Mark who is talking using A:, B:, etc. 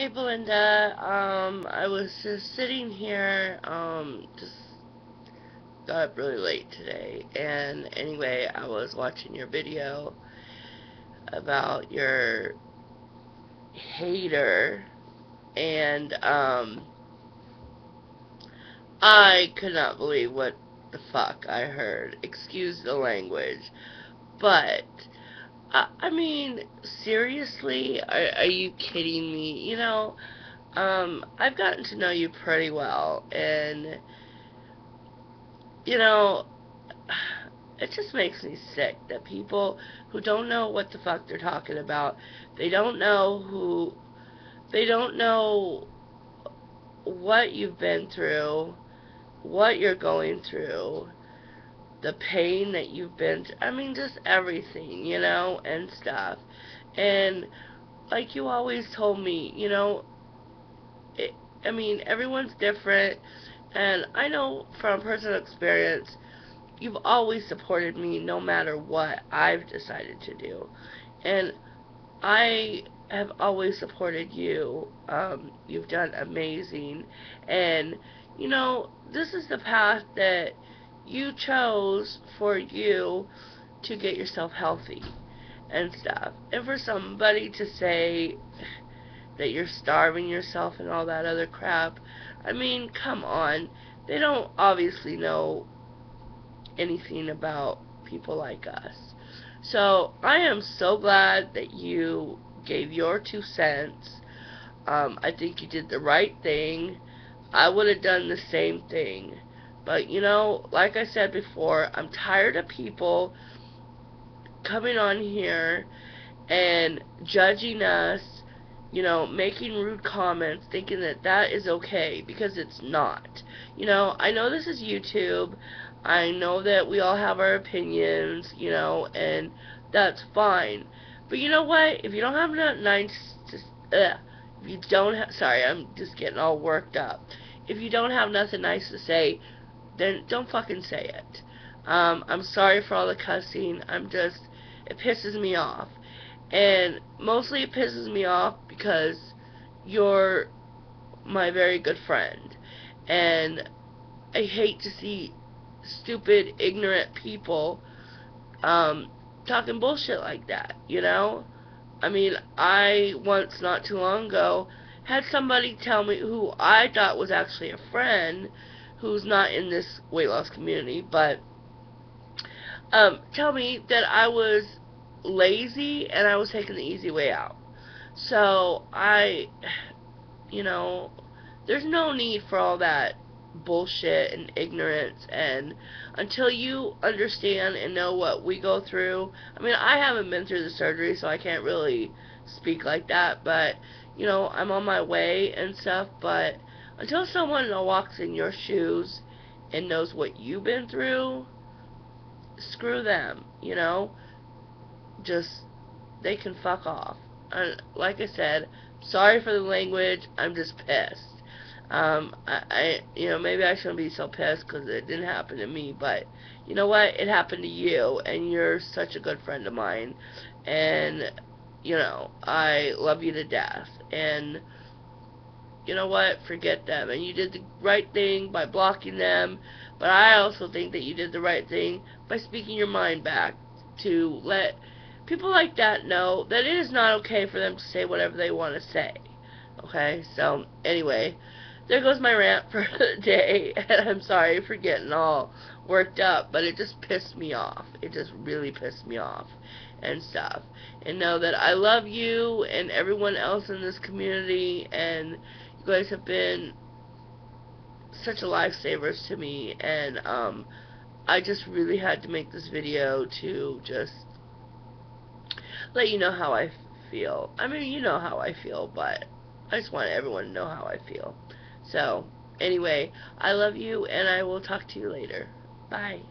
A: Hey Belinda, um, I was just sitting here, um, just got up really late today, and anyway, I was watching your video about your hater, and, um, I could not believe what the fuck I heard. Excuse the language. But, I, I mean, seriously, are, are you kidding me? You know, um, I've gotten to know you pretty well, and, you know, it just makes me sick that people who don't know what the fuck they're talking about, they don't know who, they don't know what you've been through, what you're going through, the pain that you've been through. I mean, just everything, you know, and stuff. And like you always told me, you know, it, I mean, everyone's different. And I know from personal experience, you've always supported me no matter what I've decided to do. And I have always supported you. Um, you've done amazing. And, you know, this is the path that you chose for you to get yourself healthy and stuff. And for somebody to say that you're starving yourself and all that other crap, I mean, come on. They don't obviously know anything about people like us. So, I am so glad that you gave your two cents. Um, I think you did the right thing. I would have done the same thing. But, you know, like I said before, I'm tired of people coming on here and judging us, you know, making rude comments, thinking that that is okay, because it's not. You know, I know this is YouTube. I know that we all have our opinions, you know, and that's fine. But you know what? If you don't have nothing nice to, uh, if you don't have, sorry, I'm just getting all worked up. If you don't have nothing nice to say, then don't fucking say it. Um, I'm sorry for all the cussing. I'm just, it pisses me off. And mostly it pisses me off because you're my very good friend. And I hate to see stupid, ignorant people um, talking bullshit like that, you know? I mean, I once, not too long ago, had somebody tell me who I thought was actually a friend who's not in this weight loss community, but um, tell me that I was lazy and I was taking the easy way out. So I, you know, there's no need for all that bullshit and ignorance and until you understand and know what we go through I mean I haven't been through the surgery so I can't really speak like that but you know I'm on my way and stuff but until someone walks in your shoes and knows what you've been through, screw them, you know? Just, they can fuck off. Like I said, sorry for the language, I'm just pissed. Um, I, I, you know, maybe I shouldn't be so pissed because it didn't happen to me, but you know what? It happened to you, and you're such a good friend of mine, and, you know, I love you to death, and, you know what, forget them. And you did the right thing by blocking them, but I also think that you did the right thing by speaking your mind back to let people like that know that it is not okay for them to say whatever they want to say. Okay, so anyway, there goes my rant for the day, and I'm sorry for getting all worked up, but it just pissed me off. It just really pissed me off and stuff. And know that I love you and everyone else in this community, and you guys have been such a lifesavers to me, and um, I just really had to make this video to just let you know how I feel. I mean, you know how I feel, but I just want everyone to know how I feel. So, anyway, I love you, and I will talk to you later. Bye.